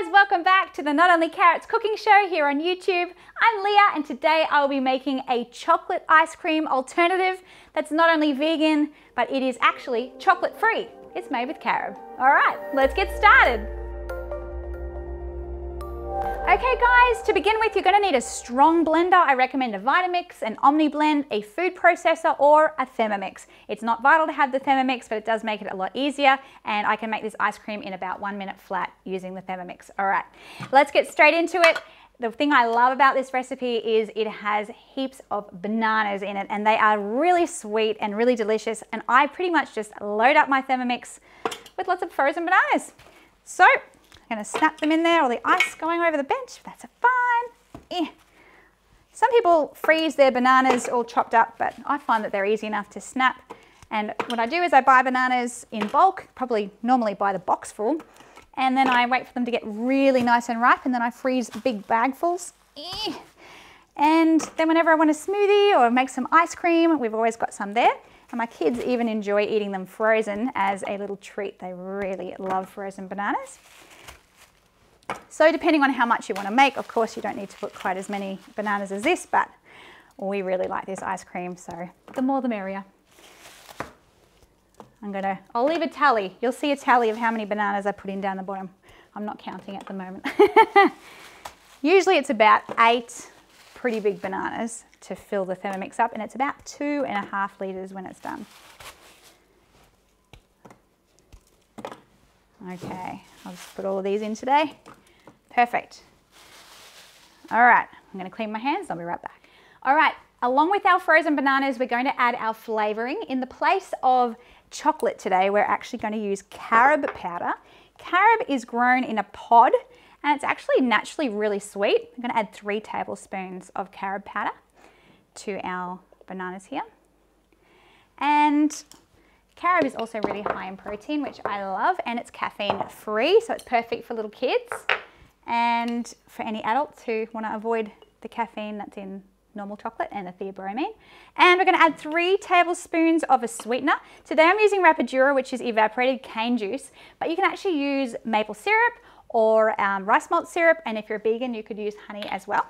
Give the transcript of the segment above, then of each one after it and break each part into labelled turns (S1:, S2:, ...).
S1: guys, welcome back to the Not Only Carrots cooking show here on YouTube. I'm Leah and today I'll be making a chocolate ice cream alternative that's not only vegan, but it is actually chocolate free. It's made with carob. All right, let's get started. Okay guys, to begin with, you're gonna need a strong blender. I recommend a Vitamix, an OmniBlend, a food processor, or a Thermomix. It's not vital to have the Thermomix, but it does make it a lot easier, and I can make this ice cream in about one minute flat using the Thermomix. All right, let's get straight into it. The thing I love about this recipe is it has heaps of bananas in it, and they are really sweet and really delicious, and I pretty much just load up my Thermomix with lots of frozen bananas. So going to snap them in there, all the ice going over the bench. That's fine. Eh. Some people freeze their bananas all chopped up, but I find that they're easy enough to snap. And what I do is I buy bananas in bulk, probably normally buy the box full, and then I wait for them to get really nice and ripe, and then I freeze big bagfuls. Eh. And then whenever I want a smoothie or make some ice cream, we've always got some there. And my kids even enjoy eating them frozen as a little treat. They really love frozen bananas. So depending on how much you want to make, of course you don't need to put quite as many bananas as this, but we really like this ice cream, so the more the merrier. I'm gonna, I'll leave a tally. You'll see a tally of how many bananas I put in down the bottom. I'm not counting at the moment. Usually it's about eight pretty big bananas to fill the Thermomix up and it's about two and a half litres when it's done. Okay, I'll just put all of these in today. Perfect. All right, I'm gonna clean my hands, I'll be right back. All right, along with our frozen bananas, we're going to add our flavoring. In the place of chocolate today, we're actually going to use carob powder. Carob is grown in a pod and it's actually naturally really sweet. I'm gonna add three tablespoons of carob powder to our bananas here. And carob is also really high in protein, which I love, and it's caffeine free, so it's perfect for little kids and for any adults who want to avoid the caffeine that's in normal chocolate and the theobromine. And we're going to add three tablespoons of a sweetener. Today I'm using Rapadura, which is evaporated cane juice, but you can actually use maple syrup or um, rice malt syrup, and if you're a vegan, you could use honey as well.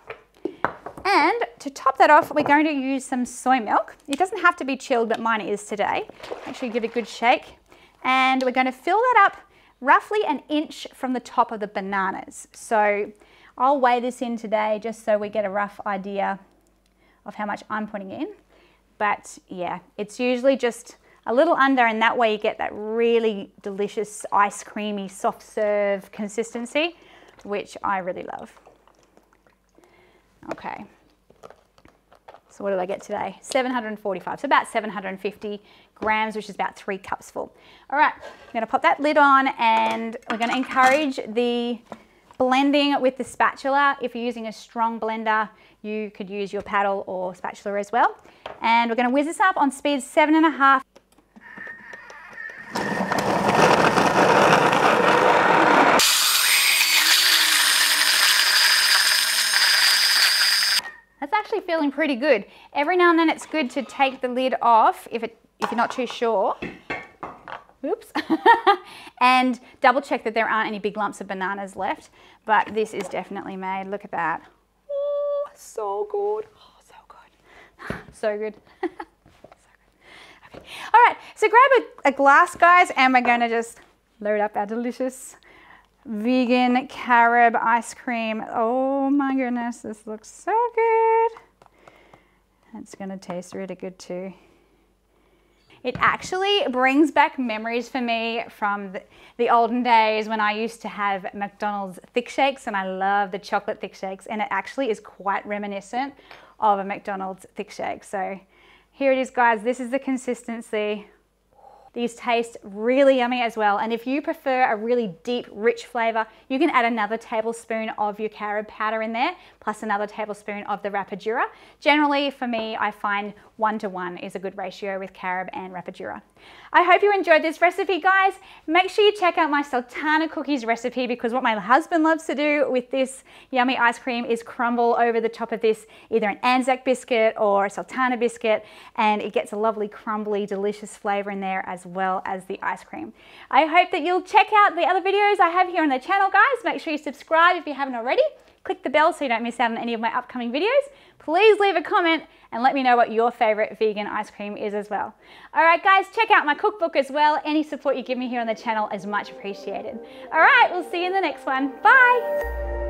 S1: And to top that off, we're going to use some soy milk. It doesn't have to be chilled, but mine is today. Actually give it a good shake. And we're going to fill that up roughly an inch from the top of the bananas. So I'll weigh this in today just so we get a rough idea of how much I'm putting in. But yeah, it's usually just a little under and that way you get that really delicious ice creamy soft serve consistency, which I really love. Okay. So what did I get today? 745, so about 750 grams, which is about three cups full. All right, I'm gonna pop that lid on and we're gonna encourage the blending with the spatula. If you're using a strong blender, you could use your paddle or spatula as well. And we're gonna whiz this up on speed seven and a half. Actually feeling pretty good. Every now and then it's good to take the lid off if, it, if you're not too sure. Oops. and double check that there aren't any big lumps of bananas left. But this is definitely made. Look at that. Oh, so good. Oh, so good. so good. so good. Okay. All right, so grab a, a glass, guys, and we're going to just load up our delicious vegan carob ice cream. Oh my goodness, this looks so good. It's gonna taste really good too. It actually brings back memories for me from the, the, olden days when I used to have McDonald's thick shakes and I love the chocolate thick shakes and it actually is quite reminiscent of a McDonald's thick shake. So here it is guys, this is the consistency. These taste really yummy as well. And if you prefer a really deep, rich flavor, you can add another tablespoon of your carob powder in there, plus another tablespoon of the Rapadura. Generally, for me, I find one to one is a good ratio with carob and Rapadura. I hope you enjoyed this recipe, guys. Make sure you check out my Sultana cookies recipe because what my husband loves to do with this yummy ice cream is crumble over the top of this either an Anzac biscuit or a Sultana biscuit, and it gets a lovely crumbly, delicious flavor in there as as well as the ice cream. I hope that you'll check out the other videos I have here on the channel, guys. Make sure you subscribe if you haven't already. Click the bell so you don't miss out on any of my upcoming videos. Please leave a comment and let me know what your favorite vegan ice cream is as well. All right, guys, check out my cookbook as well. Any support you give me here on the channel is much appreciated. All right, we'll see you in the next one. Bye.